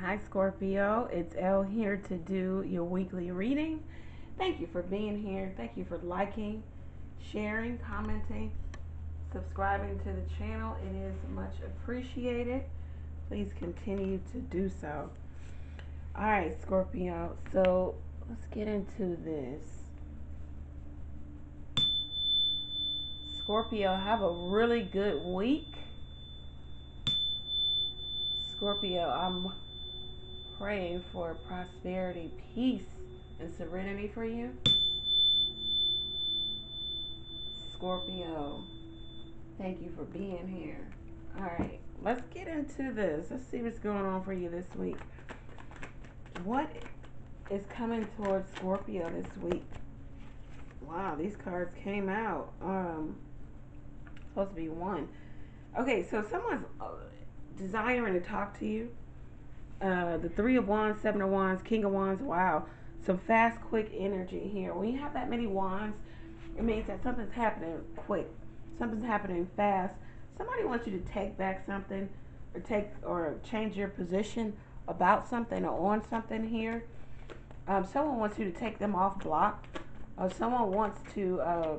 Hi, Scorpio. It's Elle here to do your weekly reading. Thank you for being here. Thank you for liking, sharing, commenting, subscribing to the channel. It is much appreciated. Please continue to do so. All right, Scorpio. So let's get into this. Scorpio, have a really good week. Scorpio, I'm praying for prosperity, peace, and serenity for you. Scorpio, thank you for being here. All right, let's get into this. Let's see what's going on for you this week. What is coming towards Scorpio this week? Wow, these cards came out. Um, supposed to be one. Okay, so someone's uh, desiring to talk to you uh, the Three of Wands, Seven of Wands, King of Wands. Wow. Some fast, quick energy here. When you have that many wands, it means that something's happening quick. Something's happening fast. Somebody wants you to take back something or take or change your position about something or on something here. Um, someone wants you to take them off block. Uh, someone wants to uh,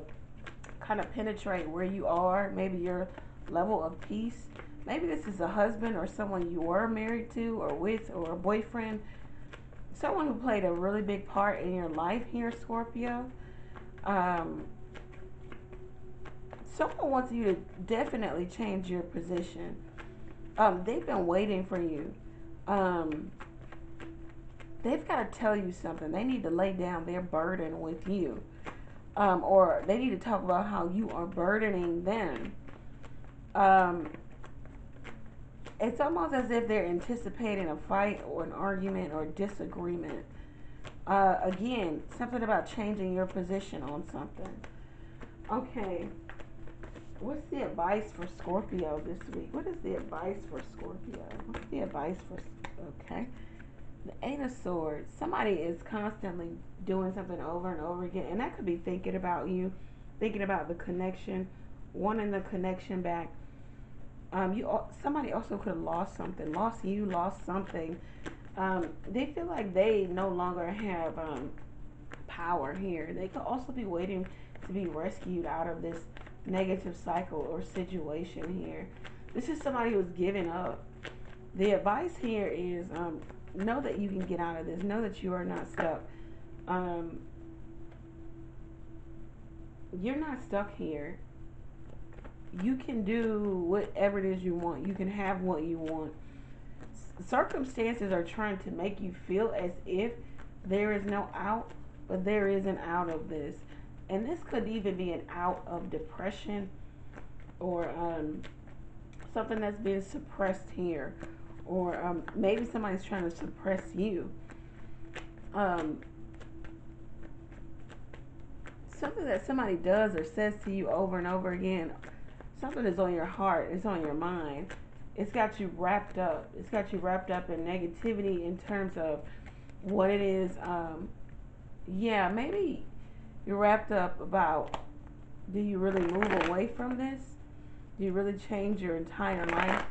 kind of penetrate where you are, maybe your level of peace. Maybe this is a husband or someone you were married to or with or a boyfriend. Someone who played a really big part in your life here, Scorpio. Um, someone wants you to definitely change your position. Um, they've been waiting for you. Um, they've got to tell you something. They need to lay down their burden with you. Um, or they need to talk about how you are burdening them. Um, it's almost as if they're anticipating a fight or an argument or disagreement. Uh, again, something about changing your position on something. Okay. What's the advice for Scorpio this week? What is the advice for Scorpio? What's the advice for. Okay. The Eight of Swords. Somebody is constantly doing something over and over again. And that could be thinking about you, thinking about the connection, wanting the connection back um, you somebody also could have lost something, lost you, lost something. Um, they feel like they no longer have um, power here. They could also be waiting to be rescued out of this negative cycle or situation here. This is somebody who's giving up. The advice here is um, know that you can get out of this. Know that you are not stuck. Um, you're not stuck here you can do whatever it is you want. You can have what you want. Circumstances are trying to make you feel as if there is no out, but there is an out of this. And this could even be an out of depression or um, something that's being suppressed here. Or um, maybe somebody's trying to suppress you. Um, something that somebody does or says to you over and over again something is on your heart, it's on your mind. It's got you wrapped up. It's got you wrapped up in negativity in terms of what it is. Um, yeah, maybe you're wrapped up about do you really move away from this? Do you really change your entire life?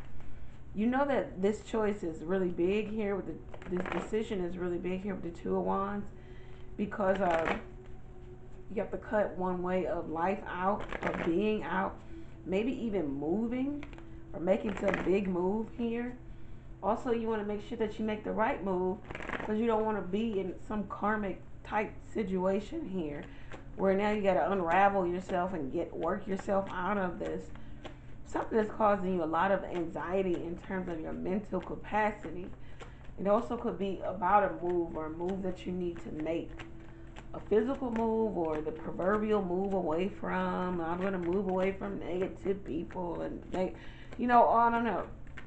You know that this choice is really big here with the this decision is really big here with the two of wands because uh, you have to cut one way of life out, of being out maybe even moving or making some big move here. Also, you want to make sure that you make the right move because you don't want to be in some karmic type situation here where now you got to unravel yourself and get work yourself out of this. Something that's causing you a lot of anxiety in terms of your mental capacity. It also could be about a move or a move that you need to make a physical move or the proverbial move away from. I'm going to move away from negative people and they, you know, I don't know,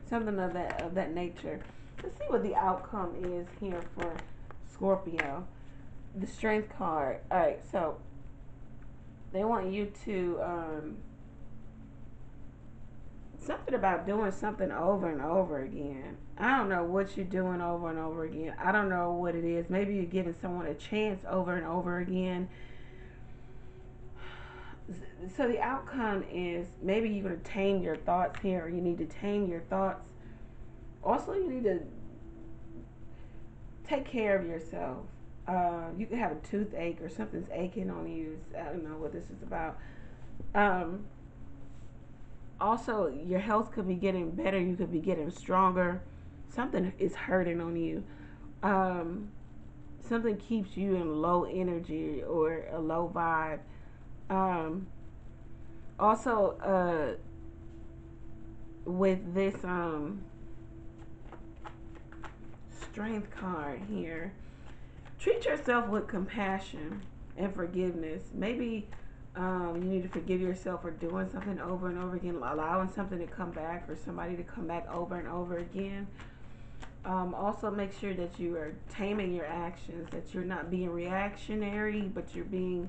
something of that of that nature. Let's see what the outcome is here for Scorpio. The Strength card. All right, so they want you to um, something about doing something over and over again. I don't know what you're doing over and over again. I don't know what it is. Maybe you're giving someone a chance over and over again. So the outcome is maybe you're going to tame your thoughts here, or you need to tame your thoughts. Also, you need to take care of yourself. Uh, you could have a toothache or something's aching on you. I don't know what this is about. Um, also, your health could be getting better. You could be getting stronger. Something is hurting on you. Um, something keeps you in low energy or a low vibe. Um, also, uh, with this um, strength card here, treat yourself with compassion and forgiveness. Maybe um, you need to forgive yourself for doing something over and over again, allowing something to come back or somebody to come back over and over again. Um, also, make sure that you are taming your actions, that you're not being reactionary, but you're being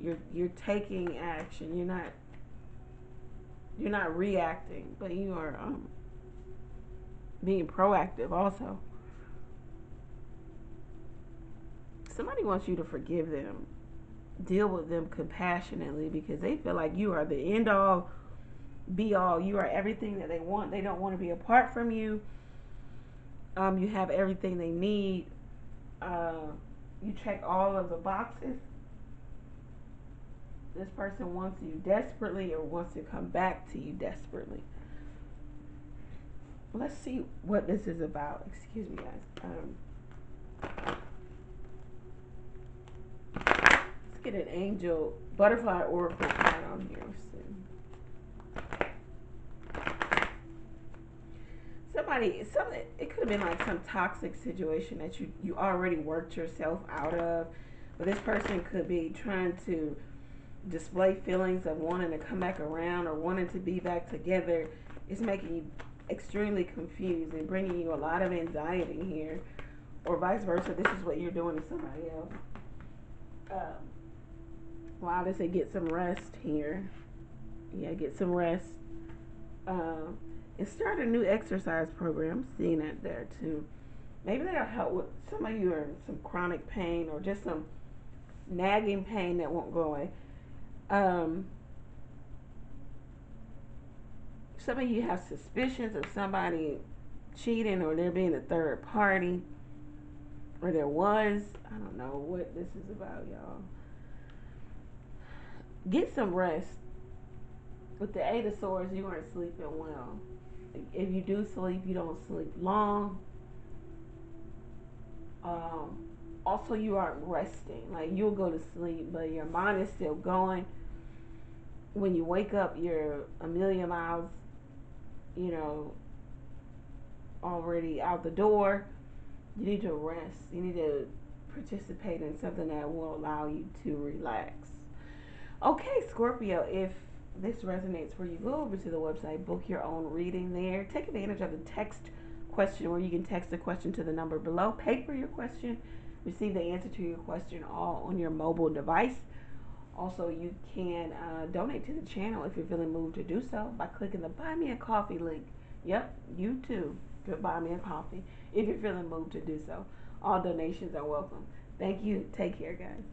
you're you're taking action. You're not you're not reacting, but you are um, being proactive also. Somebody wants you to forgive them. Deal with them compassionately because they feel like you are the end all be all. You are everything that they want. They don't want to be apart from you. Um, you have everything they need. Uh, you check all of the boxes. This person wants you desperately or wants to come back to you desperately. Let's see what this is about. Excuse me, guys. Um, let's get an angel butterfly oracle card on here. somebody something it could have been like some toxic situation that you you already worked yourself out of but this person could be trying to display feelings of wanting to come back around or wanting to be back together it's making you extremely confused and bringing you a lot of anxiety here or vice versa this is what you're doing to somebody else um, wow they say get some rest here yeah get some rest um, and start a new exercise program. seeing that there too. Maybe that'll help with some of you are in some chronic pain or just some nagging pain that won't go away. Um, some of you have suspicions of somebody cheating or there being a third party or there was. I don't know what this is about, y'all. Get some rest. With the Eight of Swords, you aren't sleeping well if you do sleep, you don't sleep long. Um, also, you aren't resting. Like you'll go to sleep, but your mind is still going. When you wake up, you're a million miles, you know, already out the door. You need to rest. You need to participate in something that will allow you to relax. Okay, Scorpio, if this resonates for you, go over to the website, book your own reading there. Take advantage of the text question where you can text the question to the number below. Pay for your question, receive the answer to your question all on your mobile device. Also, you can uh, donate to the channel if you're feeling moved to do so by clicking the Buy Me a Coffee link. Yep, you too could buy me a coffee if you're feeling moved to do so. All donations are welcome. Thank you. Take care, guys.